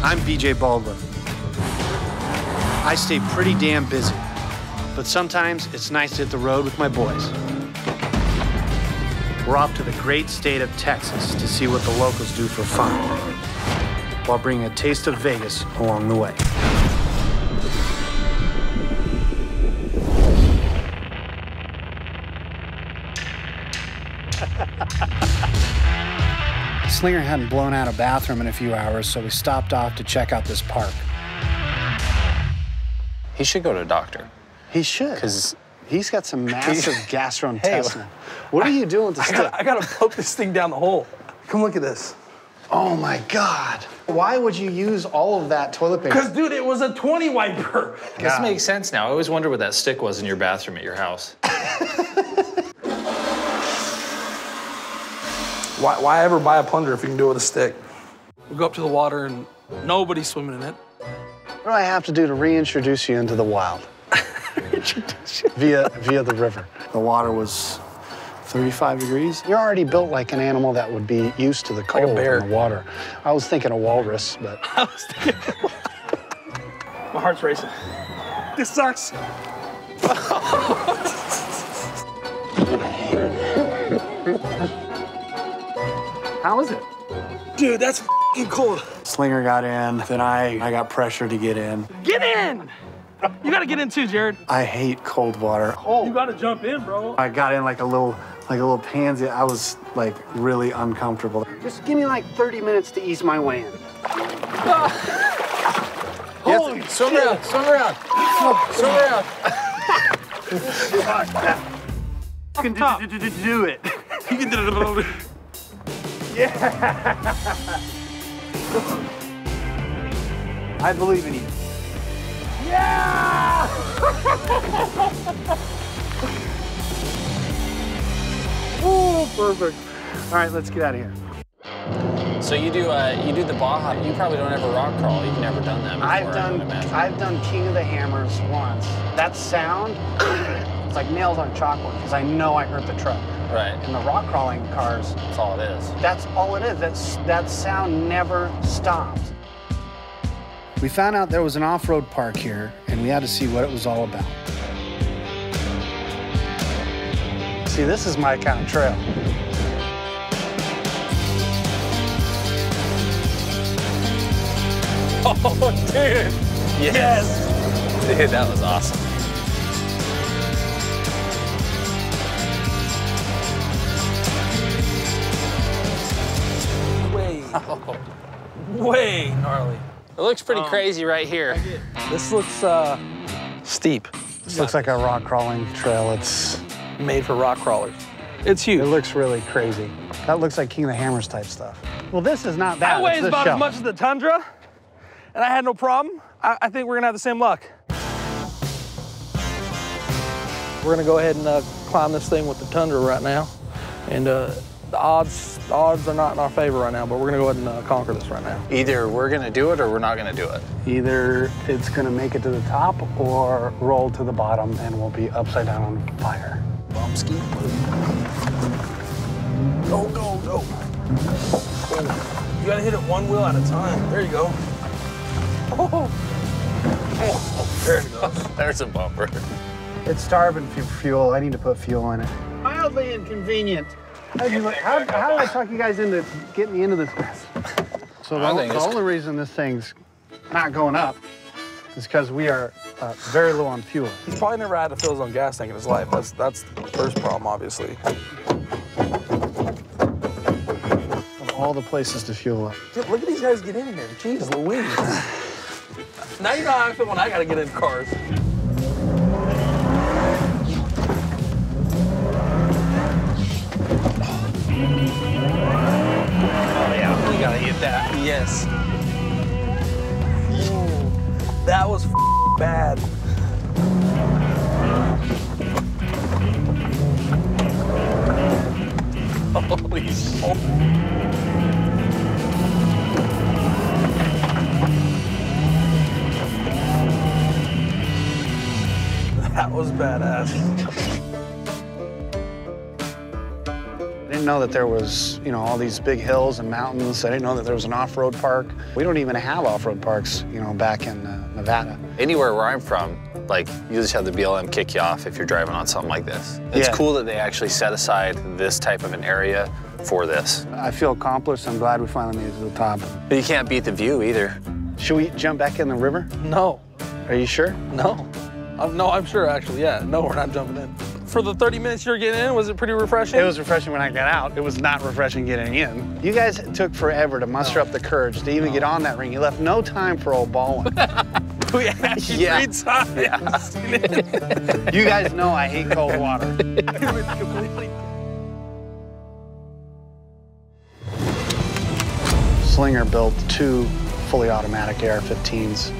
I'm BJ Baldwin. I stay pretty damn busy, but sometimes it's nice to hit the road with my boys. We're off to the great state of Texas to see what the locals do for fun, while bringing a taste of Vegas along the way. Slinger hadn't blown out a bathroom in a few hours, so we stopped off to check out this park. He should go to a doctor. He should. Because He's got some massive gastrointestinal. what are you doing with the I stick? gotta, I gotta poke this thing down the hole. Come look at this. Oh my God. Why would you use all of that toilet paper? Cause dude, it was a 20 wiper. this makes sense now. I always wondered what that stick was in your bathroom at your house. Why, why ever buy a plunger if you can do it with a stick? We go up to the water and nobody's swimming in it. What do I have to do to reintroduce you into the wild? via via the river. The water was 35 degrees. You're already built like an animal that would be used to the cold bear. and the water. I was thinking a walrus, but I was thinking. My heart's racing. This sucks. how is it? Dude, that's fing cold. Slinger got in, then I I got pressure to get in. Get in! You gotta get in too, Jared. I hate cold water. You gotta jump in, bro. I got in like a little like a little pansy. I was like really uncomfortable. Just give me like 30 minutes to ease my way in. Holy Swim around, swim around, swim around. You can do, do, do, do it. I believe in you. Yeah! oh, perfect. All right, let's get out of here. So you do uh, you do the Baja. You probably don't ever rock crawl. You've never done that before. I've done. I've done King of the Hammers once. That sound, it's like nails on chalkboard because I know I hurt the truck. Right. And the rock crawling cars, That's all it is. That's all it is. That's, that sound never stops. We found out there was an off road park here, and we had to see what it was all about. See, this is my kind of trail. Oh, dude. Yes. Dude, that was awesome. Way, way gnarly. It looks pretty crazy right here. This looks uh, steep. This looks like a rock crawling trail. It's Made for rock crawlers. It's huge. it looks really crazy. That looks like King of the Hammers type stuff. Well, this is not that. That weighs about shell. as much as the Tundra, and I had no problem. I, I think we're gonna have the same luck. We're gonna go ahead and uh, climb this thing with the Tundra right now, and uh, the odds the odds are not in our favor right now. But we're gonna go ahead and uh, conquer this right now. Either we're gonna do it or we're not gonna do it. Either it's going to make it to the top or roll to the bottom, and we'll be upside down on fire. Bumpski. Go go go! Oh, you gotta hit it one wheel at a time. There you go. Oh, oh there it goes. There's a bumper. It's starving for fuel. I need to put fuel in it. Mildly inconvenient. How, did you- how, how did I talk you guys into getting me into this mess? So the, the only reason this thing's not going up is because we are uh, very low on fuel. He's probably never had to fill his own gas tank in his life. That's that's the first problem, obviously. Of all the places to fuel up. Dude, look at these guys get in here. Jeez Louise. now you know how I feel when I gotta get in cars. Oh yeah, we gotta hit that. Yes. That was bad. Holy shit. That was badass. Didn't know that there was, you know, all these big hills and mountains. I didn't know that there was an off-road park. We don't even have off-road parks, you know, back in uh, Nevada. Anywhere where I'm from, like you just have the BLM kick you off if you're driving on something like this. It's Yeah. cool that they actually set aside this type of an area for this. I feel accomplished. I'm glad we finally made it to the top. But you can't beat the view either. Should we jump back in the river? No, Are you sure? no. Um, no, I'm sure actually, yeah. No, we're not jumping in. For the 30 minutes you're getting in, was it pretty refreshing? It was refreshing when I got out. It was not refreshing getting in. You guys took forever to muster up the courage to even get on that ring. You left no time for old Baldwin. We had you Yeah. three times. you guys know I hate cold water. Slinger built two fully automatic AR-15s.